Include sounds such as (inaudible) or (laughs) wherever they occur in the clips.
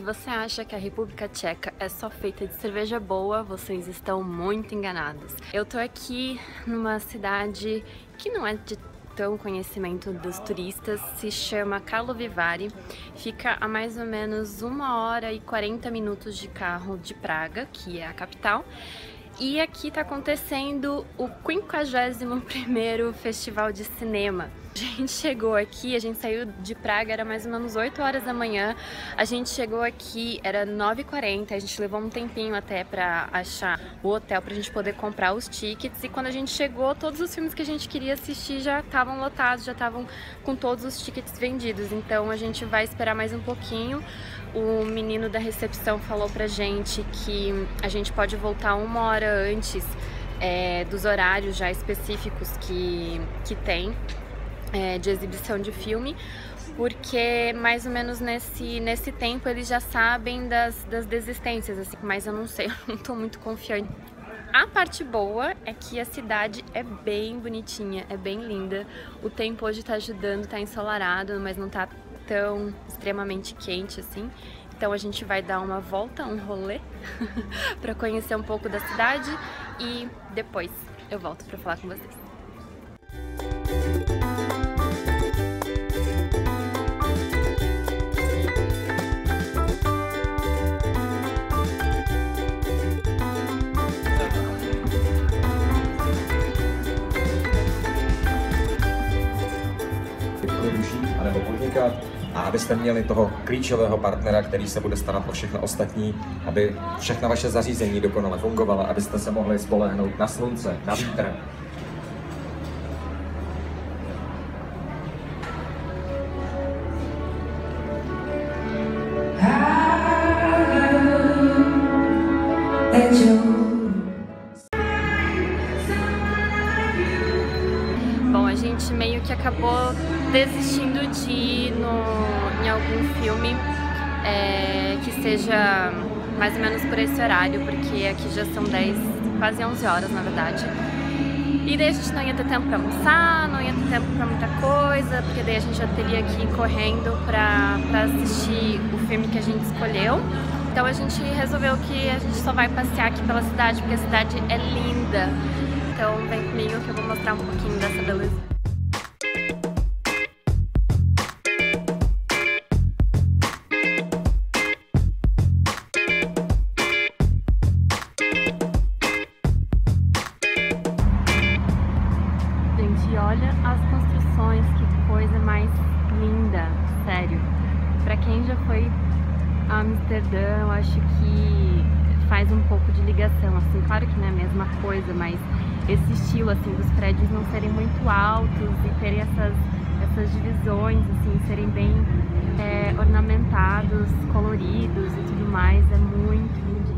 você acha que a República Tcheca é só feita de cerveja boa, vocês estão muito enganados. Eu tô aqui numa cidade que não é de tão conhecimento dos turistas, se chama Carlo Vivari, fica a mais ou menos uma hora e 40 minutos de carro de Praga, que é a capital, e aqui está acontecendo o 51º Festival de Cinema. (laughs) A gente chegou aqui, a gente saiu de Praga, era mais ou menos 8 horas da manhã. A gente chegou aqui, era 9h40, a gente levou um tempinho até pra achar o hotel pra gente poder comprar os tickets. E quando a gente chegou, todos os filmes que a gente queria assistir já estavam lotados, já estavam com todos os tickets vendidos. Então a gente vai esperar mais um pouquinho. O menino da recepção falou pra gente que a gente pode voltar uma hora antes é, dos horários já específicos que, que tem é, de exibição de filme, porque mais ou menos nesse, nesse tempo eles já sabem das, das desistências, assim, mas eu não sei, (laughs) eu não tô muito confiante. A parte boa é que a cidade é bem bonitinha, é bem linda. O tempo hoje tá ajudando, tá ensolarado, mas não tá tão extremamente quente assim. Então a gente vai dar uma volta, um rolê, (laughs) para conhecer um pouco da cidade e depois eu volto para falar com vocês. Abyste měli toho klíčového partnera, který se bude starat o všechno ostatní, aby všechna vaše zařízení dokonale fungovala, abyste se mohli spolehnout na slunce, na vítr, Bom, a gente meio que acabou desistindo de algum filme é, que seja mais ou menos por esse horário, porque aqui já são 10, quase 11 horas na verdade. E daí a gente não ia ter tempo pra almoçar, não ia ter tempo pra muita coisa, porque daí a gente já teria que ir correndo pra, pra assistir o filme que a gente escolheu. Então a gente resolveu que a gente só vai passear aqui pela cidade, porque a cidade é linda. Então vem comigo que eu vou mostrar um pouquinho dessa beleza. Ligação, assim, claro que não é a mesma coisa, mas esse estilo, assim, dos prédios não serem muito altos e terem essas, essas divisões, assim, serem bem é, ornamentados, coloridos e tudo mais, é muito lindinho.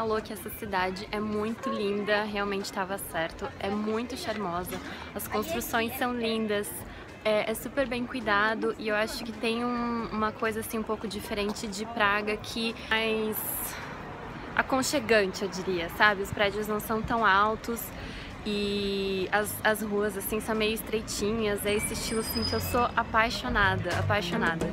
Falou que essa cidade é muito linda, realmente estava certo. É muito charmosa, as construções são lindas, é, é super bem cuidado e eu acho que tem um, uma coisa assim um pouco diferente de Praga que é mais aconchegante, eu diria, sabe? Os prédios não são tão altos e as, as ruas assim são meio estreitinhas, é esse estilo assim que eu sou apaixonada, apaixonada.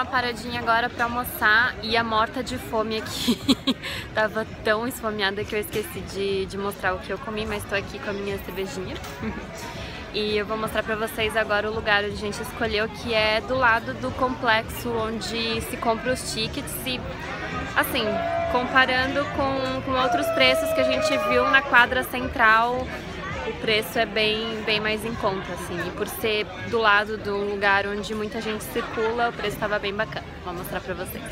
Uma paradinha agora pra almoçar e a morta de fome aqui (laughs) tava tão esfomeada que eu esqueci de, de mostrar o que eu comi, mas tô aqui com a minha cervejinha. (laughs) e eu vou mostrar pra vocês agora o lugar onde a gente escolheu, que é do lado do complexo onde se compra os tickets e, assim, comparando com, com outros preços que a gente viu na quadra central, preço é bem, bem mais em conta, assim. E por ser do lado do lugar onde muita gente circula, o preço estava bem bacana. Vou mostrar pra vocês.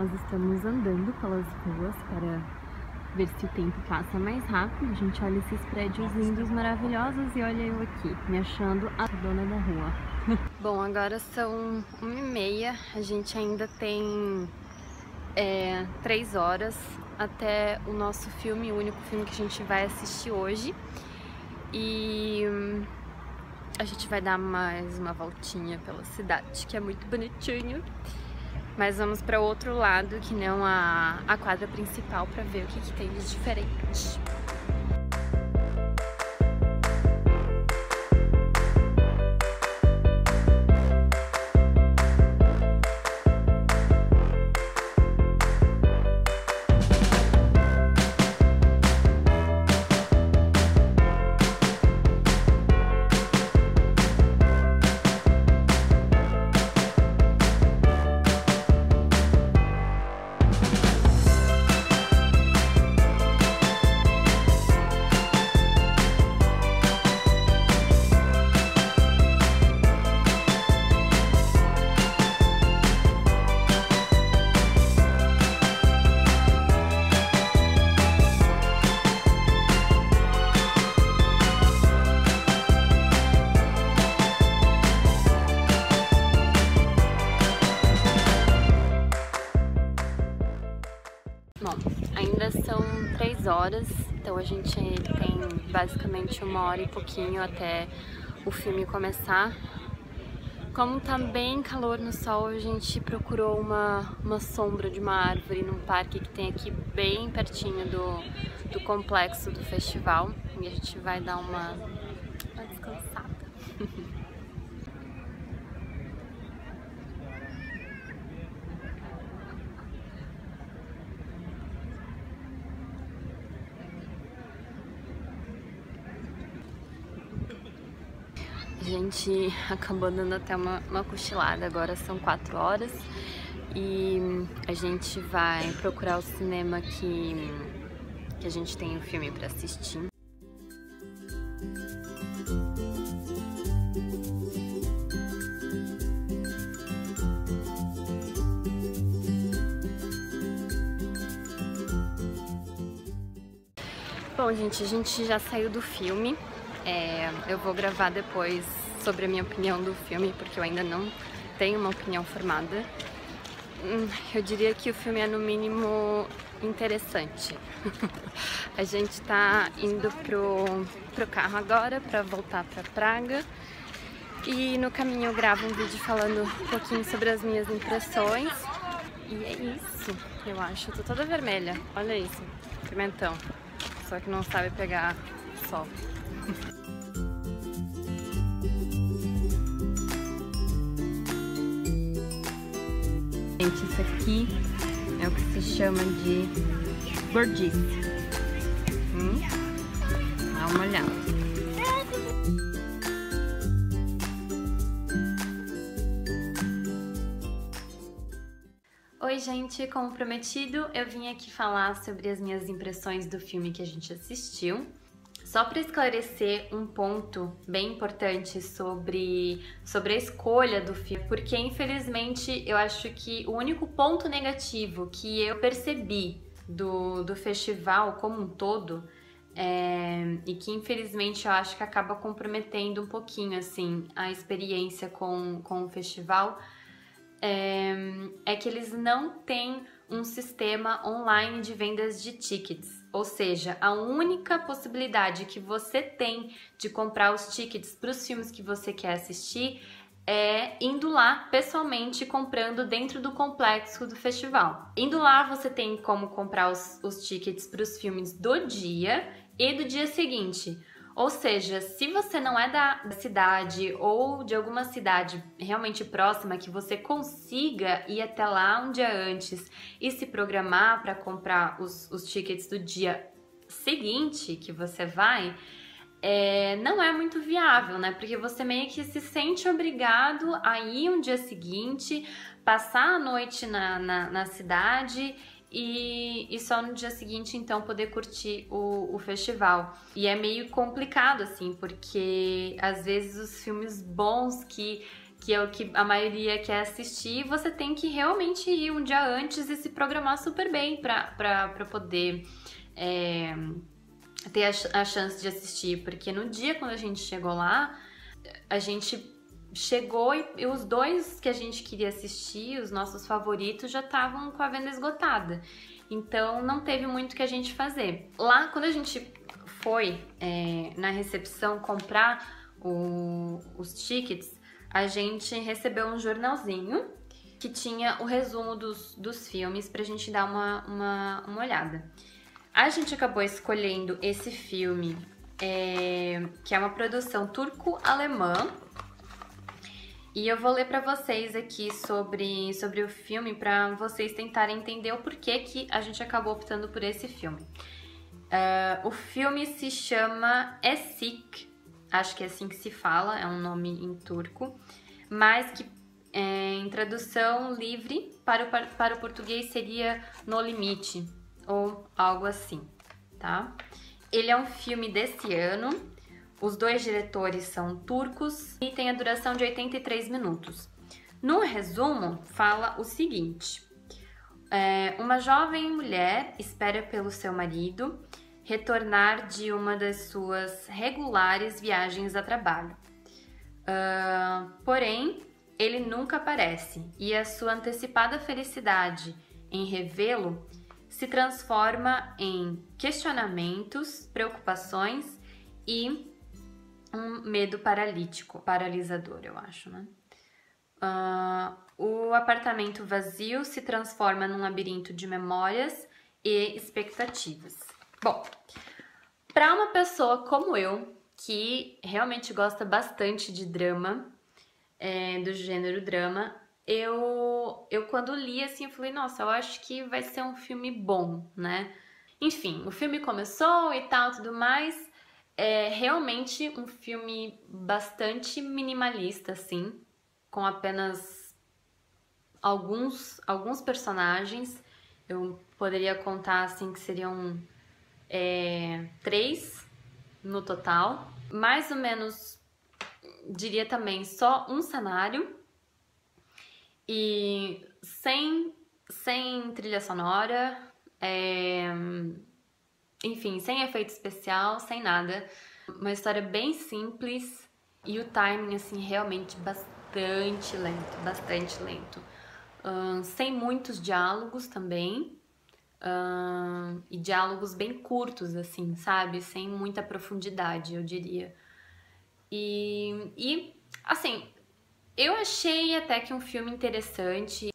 Nós estamos andando pelas ruas para ver se o tempo passa mais rápido. A gente olha esses prédios lindos, maravilhosos e olha eu aqui, me achando a dona da rua. (laughs) Bom, agora são uma e meia, a gente ainda tem é, três horas até o nosso filme, o único filme que a gente vai assistir hoje. E hum, a gente vai dar mais uma voltinha pela cidade, que é muito bonitinho. Mas vamos para outro lado, que não a, a quadra principal, para ver o que, que tem de diferente. A gente tem basicamente uma hora e pouquinho até o filme começar. Como tá bem calor no sol, a gente procurou uma, uma sombra de uma árvore num parque que tem aqui bem pertinho do, do complexo do festival. E a gente vai dar uma, uma descansada. (laughs) gente acabou dando até uma, uma cochilada, agora são 4 horas e a gente vai procurar o cinema que, que a gente tem o filme para assistir. Bom, gente, a gente já saiu do filme. É, eu vou gravar depois sobre a minha opinião do filme, porque eu ainda não tenho uma opinião formada. Hum, eu diria que o filme é no mínimo interessante. (laughs) a gente tá indo pro, pro carro agora para voltar para Praga. E no caminho eu gravo um vídeo falando um pouquinho sobre as minhas impressões. E é isso, eu acho. Eu tô toda vermelha. Olha isso, pimentão. Só que não sabe pegar sol. Gente, isso aqui é o que se chama de gordice. Hum? Dá uma olhada. Oi gente, como prometido, eu vim aqui falar sobre as minhas impressões do filme que a gente assistiu. Só para esclarecer um ponto bem importante sobre, sobre a escolha do filme, porque infelizmente eu acho que o único ponto negativo que eu percebi do, do festival como um todo é, e que infelizmente eu acho que acaba comprometendo um pouquinho assim a experiência com, com o festival é, é que eles não têm um sistema online de vendas de tickets. Ou seja, a única possibilidade que você tem de comprar os tickets para os filmes que você quer assistir é indo lá pessoalmente comprando dentro do complexo do festival. Indo lá, você tem como comprar os, os tickets para os filmes do dia e do dia seguinte. Ou seja, se você não é da cidade ou de alguma cidade realmente próxima que você consiga ir até lá um dia antes e se programar para comprar os, os tickets do dia seguinte que você vai, é, não é muito viável, né? Porque você meio que se sente obrigado a ir um dia seguinte, passar a noite na, na, na cidade e, e, só no dia seguinte então poder curtir o, o festival. E é meio complicado assim, porque às vezes os filmes bons que que é o que a maioria quer assistir, você tem que realmente ir um dia antes e se programar super bem para poder é, ter a, a chance de assistir, porque no dia quando a gente chegou lá, a gente chegou e, e, os dois que a gente queria assistir, os nossos favoritos, já estavam com a venda esgotada. Então não teve muito que a gente fazer. Lá, quando a gente foi é, na recepção comprar o, os tickets, a gente recebeu um jornalzinho que tinha o resumo dos, dos filmes pra gente dar uma, uma, uma olhada. A gente acabou escolhendo esse filme, é, que é uma produção turco-alemã. E eu vou ler para vocês aqui sobre, sobre o filme para vocês tentarem entender o porquê que a gente acabou optando por esse filme. Uh, o filme se chama Esik, acho que é assim que se fala, é um nome em turco, mas que é, em tradução livre para o, para o português seria No Limite ou algo assim, tá? Ele é um filme desse ano. Os dois diretores são turcos e tem a duração de 83 minutos. No resumo, fala o seguinte: é, uma jovem mulher espera pelo seu marido retornar de uma das suas regulares viagens a trabalho. Uh, porém, ele nunca aparece e a sua antecipada felicidade em revê-lo se transforma em questionamentos, preocupações e um medo paralítico, paralisador, eu acho, né? Uh, o apartamento vazio se transforma num labirinto de memórias e expectativas. Bom, para uma pessoa como eu, que realmente gosta bastante de drama, é, do gênero drama, eu, eu quando li assim, eu falei, nossa, eu acho que vai ser um filme bom, né? Enfim, o filme começou e tal, tudo mais. É realmente um filme bastante minimalista, assim, com apenas alguns, alguns personagens. Eu poderia contar, assim, que seriam é, três no total. Mais ou menos, diria também, só um cenário e sem, sem trilha sonora, é... enfim, sem efeito especial, sem nada. Uma história bem simples e o timing, assim, realmente bastante lento, bastante lento. Um, sem muitos diálogos também. Um, e diálogos bem curtos, assim, sabe? Sem muita profundidade, eu diria. E, e assim, eu achei até que um filme interessante,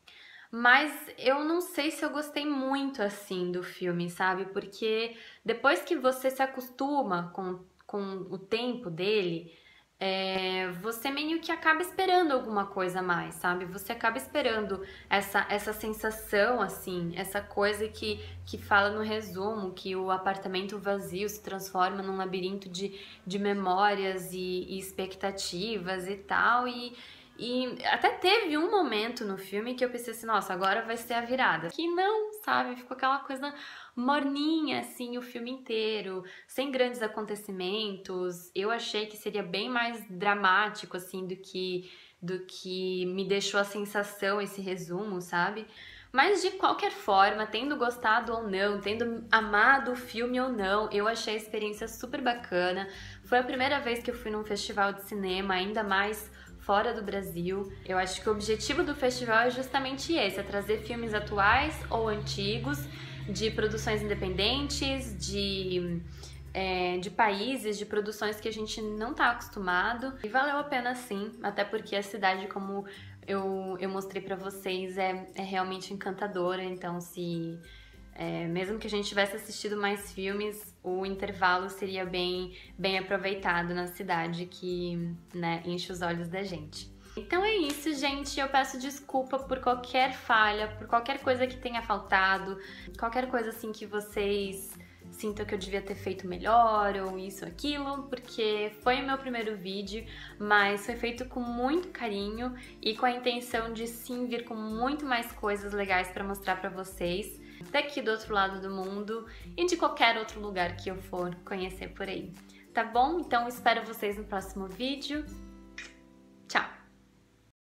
mas eu não sei se eu gostei muito assim do filme, sabe? Porque depois que você se acostuma com, com o tempo dele, é, você meio que acaba esperando alguma coisa mais, sabe? Você acaba esperando essa, essa sensação, assim, essa coisa que, que fala no resumo, que o apartamento vazio se transforma num labirinto de, de memórias e, e expectativas e tal, e e até teve um momento no filme que eu pensei assim, nossa, agora vai ser a virada. Que não, sabe? Ficou aquela coisa morninha, assim, o filme inteiro, sem grandes acontecimentos. Eu achei que seria bem mais dramático, assim, do que, do que me deixou a sensação, esse resumo, sabe? Mas de qualquer forma, tendo gostado ou não, tendo amado o filme ou não, eu achei a experiência super bacana. Foi a primeira vez que eu fui num festival de cinema, ainda mais fora do Brasil. Eu acho que o objetivo do festival é justamente esse, é trazer filmes atuais ou antigos, de produções independentes, de é, de países, de produções que a gente não tá acostumado. E valeu a pena sim, até porque a cidade, como eu, eu mostrei para vocês, é, é realmente encantadora. Então, se é, mesmo que a gente tivesse assistido mais filmes, o intervalo seria bem, bem aproveitado na cidade que né, enche os olhos da gente. Então é isso, gente. Eu peço desculpa por qualquer falha, por qualquer coisa que tenha faltado, qualquer coisa assim que vocês sintam que eu devia ter feito melhor ou isso, aquilo, porque foi o meu primeiro vídeo, mas foi feito com muito carinho e com a intenção de sim vir com muito mais coisas legais para mostrar para vocês daqui do outro lado do mundo e de qualquer outro lugar que eu for conhecer por aí. Tá bom? Então espero vocês no próximo vídeo. Tchau!